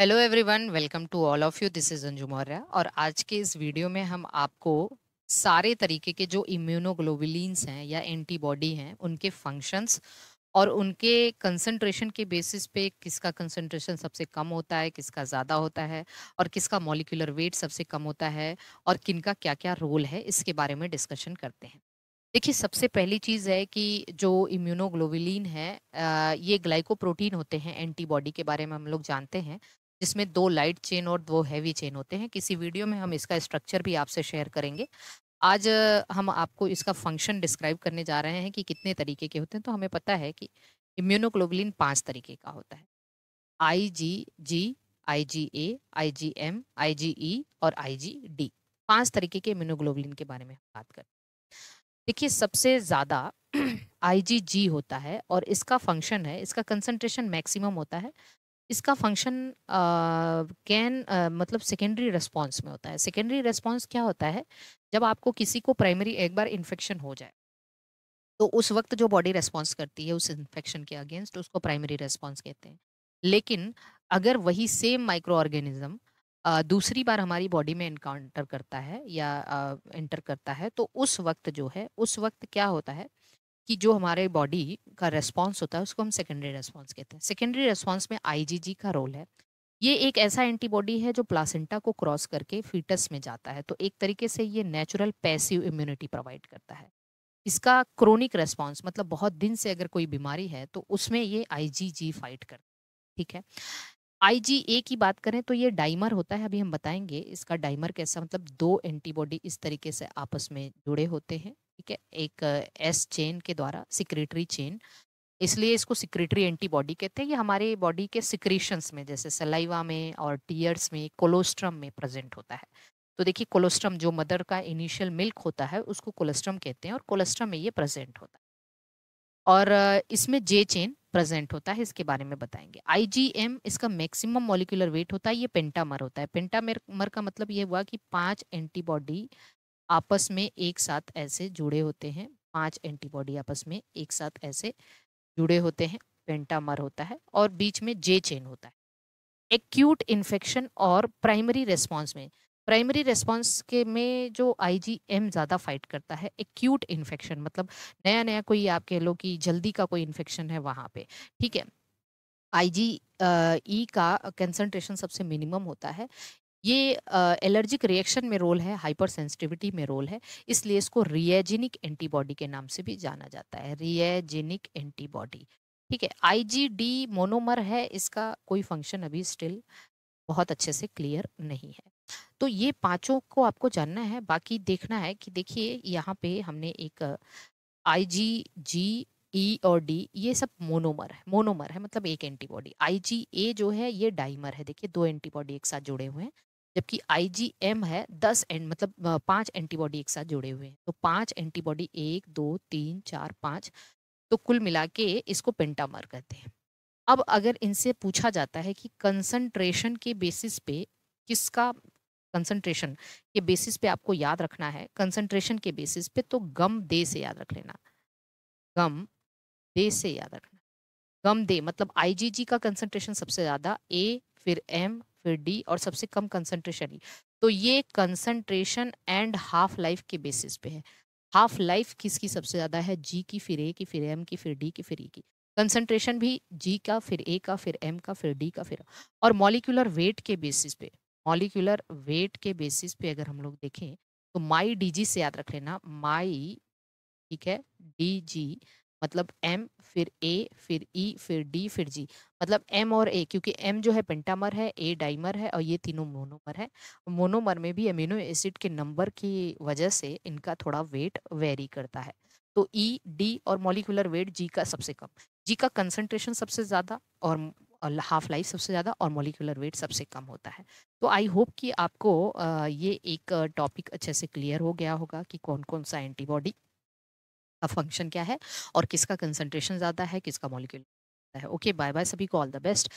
Hello everyone welcome to all of you this is Anju Maurya और आज के इस वीडियो में हम आपको सारे तरीके के जो इम्यूनोग्लोबुलिन्स हैं या एंटीबॉडी हैं, उनके फ़ंक्शंस और उनके कंसंट्रेशन के बेसिस पे किसका कंसंट्रेशन सबसे कम होता है, किसका ज़्यादा होता है और किसका मॉलिकुलर वेट सबसे कम होता है और किनका क्या क्या रोल है, इसके बारे में डिस्कशन करते हैं। देखिए, सबसे पहली चीज़ है कि जो इम्यूनोग्लोबुलिन है ये ग्लाइकोप्रोटीन होते हैं एंटीबॉडी के बारे में हम लोग जानते हैं। जिसमें दो लाइट चेन और दो हैवी चेन होते हैं। किसी वीडियो में हम इसका स्ट्रक्चर भी आपसे शेयर करेंगे। आज हम आपको इसका फ़ंक्शन डिस्क्राइब करने जा रहे हैं कि कितने तरीके के होते हैं। तो हमें पता है कि इम्यूनोग्लोबुलिन पाँच तरीके का होता है। आई जी जी आई जी ए आई जी एम आई जी ई और आई जी डी पाँच तरीके के इम्यूनोग्लोबुलिन के बारे में हम बात करें देखिए, सबसे ज़्यादा आई जी जी होता है और इसका फ़ंक्शन है, इसका कंसंट्रेशन मैक्सिमम होता है इसका फ़ंक्शन कैन मतलब सेकेंडरी रेस्पॉन्स में होता है। सेकेंडरी रेस्पॉन्स क्या होता है? जब आपको किसी को प्राइमरी एक बार इन्फेक्शन हो जाए तो उस वक्त जो बॉडी रेस्पॉन्स करती है उस इन्फेक्शन के अगेंस्ट उसको प्राइमरी रेस्पॉन्स कहते हैं। लेकिन अगर वही सेम माइक्रो ऑर्गेनिज्म दूसरी बार हमारी बॉडी में इनकाउंटर करता है या एंटर करता है तो उस वक्त जो है, उस वक्त क्या होता है? कि जो हमारे बॉडी का रेस्पॉन्स होता है, उसको हम सेकेंडरी रेस्पॉन्स कहते हैं। सेकेंडरी रेस्पॉन्स में आईजीजी का रोल है। ये एक ऐसा एंटीबॉडी है जो प्लासेंटा को क्रॉस करके फीटस में जाता है। तो एक तरीके से ये नेचुरल पैसिव इम्यूनिटी प्रोवाइड करता है। इसका क्रोनिक रेस्पॉन्स मतलब बहुत दिन से अगर कोई बीमारी है तो उसमें ये आईजीजी फाइट करता है ठीक है? आईजीए की बात करें तो ये डाइमर होता है, अभी हम बताएँगे इसका डाइमर कैसा मतलब दो एंटीबॉडी इस तरीके से आपस में जुड़े होते हैं। ठीक है, एक एस चेन के द्वारा सिक्रेटरी चेन इसलिए इसको सिक्रेटरी एंटीबॉडी कहते हैं। ये हमारे बॉडी के सिक्रेशंस में, जैसे सलाइवा में और टीयर्स में कोलोस्ट्रम में प्रेजेंट होता है। तो देखिए कोलोस्ट्रम जो मदर का इनिशियल मिल्क होता है, उसको कोलेस्ट्रम कहते हैं और कोलेस्ट्रम में ये प्रेजेंट होता है। और इसमें जे चेन प्रेजेंट होता है, इसके बारे में बताएँगे। आईजीएम इसका मैक्सिमम मॉलिकुलर वेट होता है, ये पेंटामर होता है। पेंटामर का मतलब ये हुआ कि पाँच एंटीबॉडी आपस में एक साथ ऐसे जुड़े होते हैं। पाँच एंटीबॉडी आपस में एक साथ ऐसे जुड़े होते हैं, पेंटामर होता है और बीच में जे चेन होता है। एक्यूट इन्फेक्शन और प्राइमरी रेस्पॉन्स में प्राइमरी रेस्पॉन्स के में जो आईजीएम ज़्यादा फाइट करता है एक्यूट इन्फेक्शन मतलब नया नया कोई आप कह लो कि जल्दी का कोई इन्फेक्शन है वहाँ पे, ठीक है? आईजी ई का कंसंट्रेशन सबसे मिनिमम होता है। ये एलर्जिक रिएक्शन में रोल है हाइपर सेंसिटिविटी में रोल है, इसलिए इसको रिएजेनिक एंटीबॉडी के नाम से भी जाना जाता है, रिएजेनिक एंटीबॉडी। ठीक है, आईजीडी मोनोमर है, इसका कोई फ़ंक्शन अभी स्टिल बहुत अच्छे से क्लियर नहीं है। तो ये पाँचों को आपको जानना है, बाकी देखना है कि देखिए यहाँ पे हमने एक आई जी जी ई और डी, ये सब मोनोमर है मोनोमर है मतलब एक एंटीबॉडी आई जी ए जो है ये डाइमर है, देखिए दो एंटीबॉडी एक साथ जुड़े हुए हैं जबकि आईजीएम है, दस एंड मतलब पाँच एंटीबॉडी एक साथ जुड़े हुए हैं। तो पाँच एंटीबॉडी, एक, दो, तीन, चार, पाँच तो कुल मिला के इसको पेंटामर कहते हैं। अब अगर इनसे पूछा जाता है कि कंसंट्रेशन के बेसिस पे किसका कंसंट्रेशन के बेसिस पे आपको याद रखना है कंसंट्रेशन के बेसिस पे तो गम दे से याद रख लेना। गम दे से याद रखना। गम दे मतलब आईजीजी का कंसंट्रेशन सबसे ज़्यादा ए फिर एम फिर डी और सबसे कम कंसंट्रेशन ई तो ये कंसंट्रेशन एंड हाफ़ लाइफ के बेसिस पे है। हाफ़ लाइफ किसकी सबसे ज़्यादा है? जी की, फिर ए की, फिर एम की, फिर डी की, फिर ई की। कंसंट्रेशन भी जी का, फिर ए का, फिर एम का, फिर डी का, फिर और मॉलिक्यूलर वेट के बेसिस पे मॉलिकुलर वेट के बेसिस पे अगर हम लोग देखें तो माई डी से याद रख लेना। माई ठीक है डी मतलब एम फिर ए फिर ई फिर डी फिर जी मतलब एम और ए क्योंकि एम जो है पेंटामर है ए डाइमर है और ये तीनों मोनोमर है। मोनोमर में भी अमीनो एसिड के नंबर की वजह से इनका थोड़ा वेट वेरी करता है। तो ई डी और मॉलिकुलर वेट जी का सबसे कम। जी का कंसंट्रेशन सबसे ज़्यादा और हाफ़ लाइफ सबसे ज़्यादा और मोलिकुलर वेट सबसे कम होता है। तो आई होप कि आपको ये एक टॉपिक अच्छे से क्लियर हो गया होगा कि कौन कौन सा एंटीबॉडी का फ़ंक्शन क्या है और किसका कंसंट्रेशन ज़्यादा है, किसका मॉलिक्यूल है। ओके बाय बाय सभी को ऑल द बेस्ट